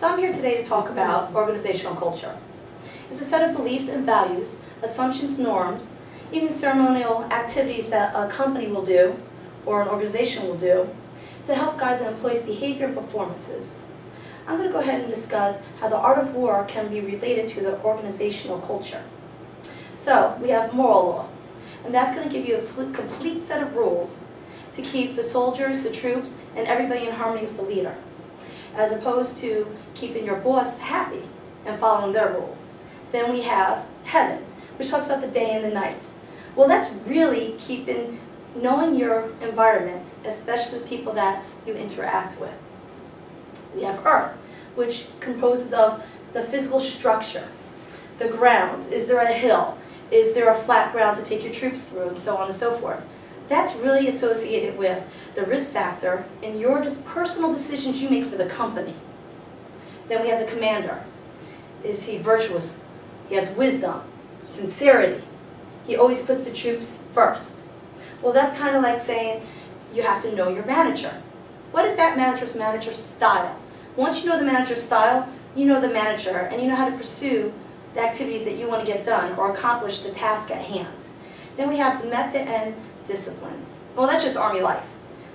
So I'm here today to talk about organizational culture. It's a set of beliefs and values, assumptions, norms, even ceremonial activities that a company will do or an organization will do to help guide the employee's behavior and performances. I'm going to go ahead and discuss how the art of war can be related to the organizational culture. So, we have moral law, and that's going to give you a complete set of rules to keep the soldiers, the troops, and everybody in harmony with the leader, as opposed to keeping your boss happy and following their rules. Then we have heaven, which talks about the day and the night. Well, that's really keeping, knowing your environment, especially the people that you interact with. We have earth, which composes of the physical structure, the grounds, is there a hill, is there a flat ground to take your troops through, and so on and so forth. That's really associated with the risk factor and your personal decisions you make for the company. Then we have the commander. Is he virtuous? He has wisdom, sincerity. He always puts the troops first. Well, that's kind of like saying you have to know your manager. What is that manager's manager style? Once you know the manager's style, you know the manager and you know how to pursue the activities that you want to get done or accomplish the task at hand. Then we have the method and disciplines. Well, that's just Army life.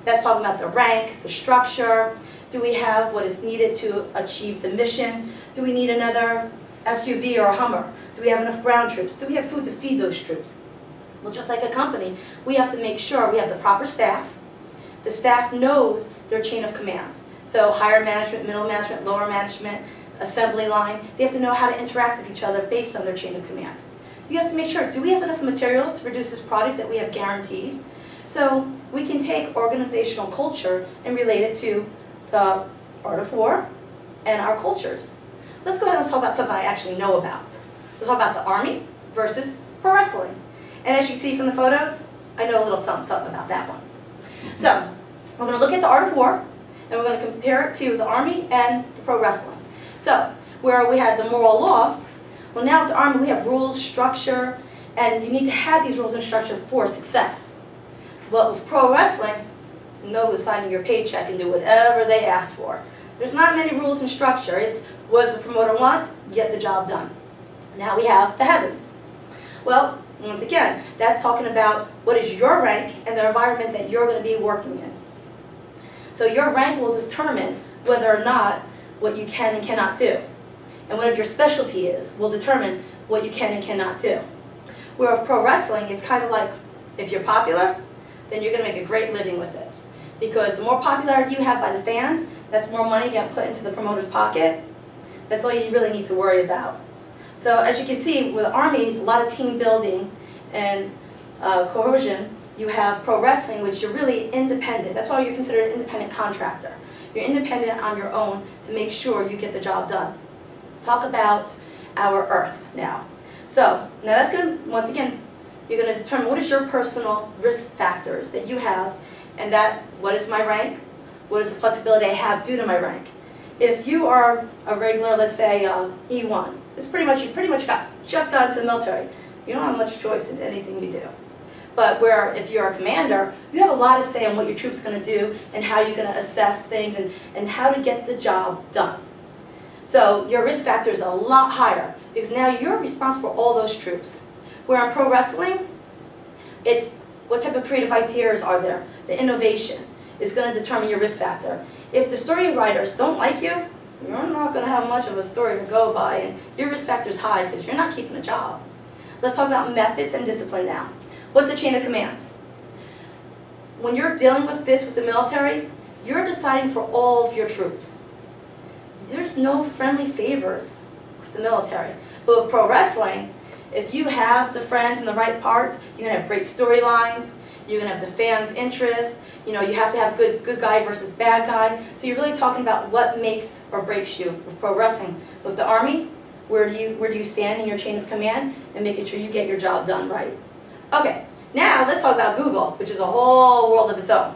That's talking about the rank, the structure. Do we have what is needed to achieve the mission? Do we need another SUV or a Hummer? Do we have enough ground troops? Do we have food to feed those troops? Well, just like a company, we have to make sure we have the proper staff. The staff knows their chain of command. So higher management, middle management, lower management, assembly line, they have to know how to interact with each other based on their chain of command. You have to make sure, do we have enough materials to produce this product that we have guaranteed? So we can take organizational culture and relate it to the art of war and our cultures. Let's go ahead and talk about something I actually know about. Let's talk about the Army versus pro wrestling. And as you see from the photos, I know a little something, something about that one. So, we're going to look at the art of war, and we're going to compare it to the Army and the pro wrestling. So, where we had the moral law, well now with the Army we have rules, structure, and you need to have these rules and structure for success. But with pro wrestling, no who's signing your paycheck and do whatever they ask for. There's not many rules and structure. It's what does the promoter want? Get the job done. Now we have the heavens. Well, once again, that's talking about what is your rank and the environment that you're going to be working in. So your rank will determine whether or not what you can and cannot do. And whatever your specialty is will determine what you can and cannot do. Where with pro wrestling, it's kind of like, if you're popular, then you're going to make a great living with it. Because the more popularity you have by the fans, that's more money getting put into the promoter's pocket. That's all you really need to worry about. So as you can see, with armies, a lot of team building and uh, cohesion, you have pro wrestling, which you're really independent. That's why you're considered an independent contractor. You're independent on your own to make sure you get the job done. Talk about our earth now. So, now that's going to, once again, you're going to determine what is your personal risk factors that you have, and that, what is my rank? What is the flexibility I have due to my rank? If you are a regular, let's say, um, E1, it's pretty much, you pretty much got, just got into the military. You don't have much choice in anything you do. But where if you're a commander, you have a lot of say on what your troop's going to do and how you're going to assess things and, and how to get the job done. So your risk factor is a lot higher because now you're responsible for all those troops. Where in pro wrestling, it's what type of creative ideas are there, the innovation is going to determine your risk factor. If the story writers don't like you, you're not going to have much of a story to go by, and your risk factor is high because you're not keeping a job. Let's talk about methods and discipline now. What's the chain of command? When you're dealing with this with the military, you're deciding for all of your troops. There's no friendly favors with the military. But with pro wrestling, if you have the friends and the right parts, you're going to have great storylines, you're going to have the fans' interest, you know, you have to have good, good guy versus bad guy. So you're really talking about what makes or breaks you with pro wrestling. With the Army, where do you, where do you stand in your chain of command and making sure you get your job done right. Okay, now let's talk about Google, which is a whole world of its own.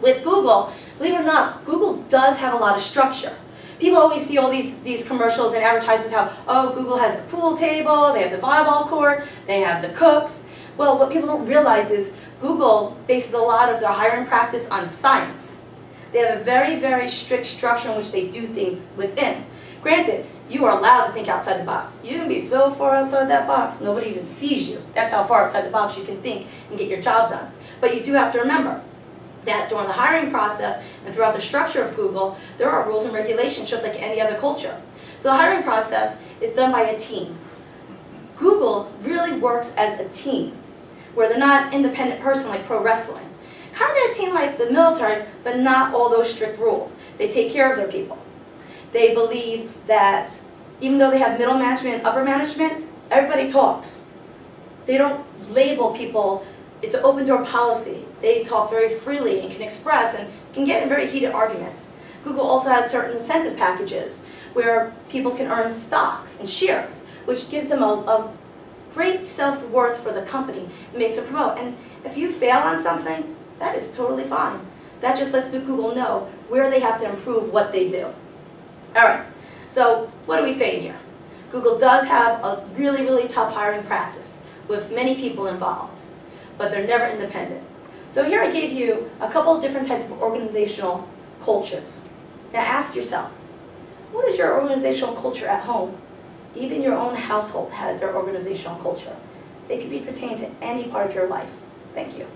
With Google, believe it or not, Google does have a lot of structure. People always see all these, these commercials and advertisements how, oh, Google has the pool table, they have the volleyball court, they have the cooks. Well, what people don't realize is Google bases a lot of their hiring practice on science. They have a very, very strict structure in which they do things within. Granted, you are allowed to think outside the box. You can be so far outside that box, nobody even sees you. That's how far outside the box you can think and get your job done. But you do have to remember that during the hiring process and throughout the structure of Google, there are rules and regulations just like any other culture. So the hiring process is done by a team. Google really works as a team, where they're not independent person like pro wrestling. Kind of a team like the military, but not all those strict rules. They take care of their people. They believe that even though they have middle management and upper management, everybody talks. They don't label people, it's an open door policy. They talk very freely and can express and can get in very heated arguments. Google also has certain incentive packages where people can earn stock and shares, which gives them a, a great self-worth for the company and makes it promote. And if you fail on something, that is totally fine. That just lets Google know where they have to improve what they do. All right, so what are we saying here? Google does have a really, really tough hiring practice with many people involved, but they're never independent. So here I gave you a couple of different types of organizational cultures. Now ask yourself, what is your organizational culture at home? Even your own household has their organizational culture. They could be pertained to any part of your life. Thank you.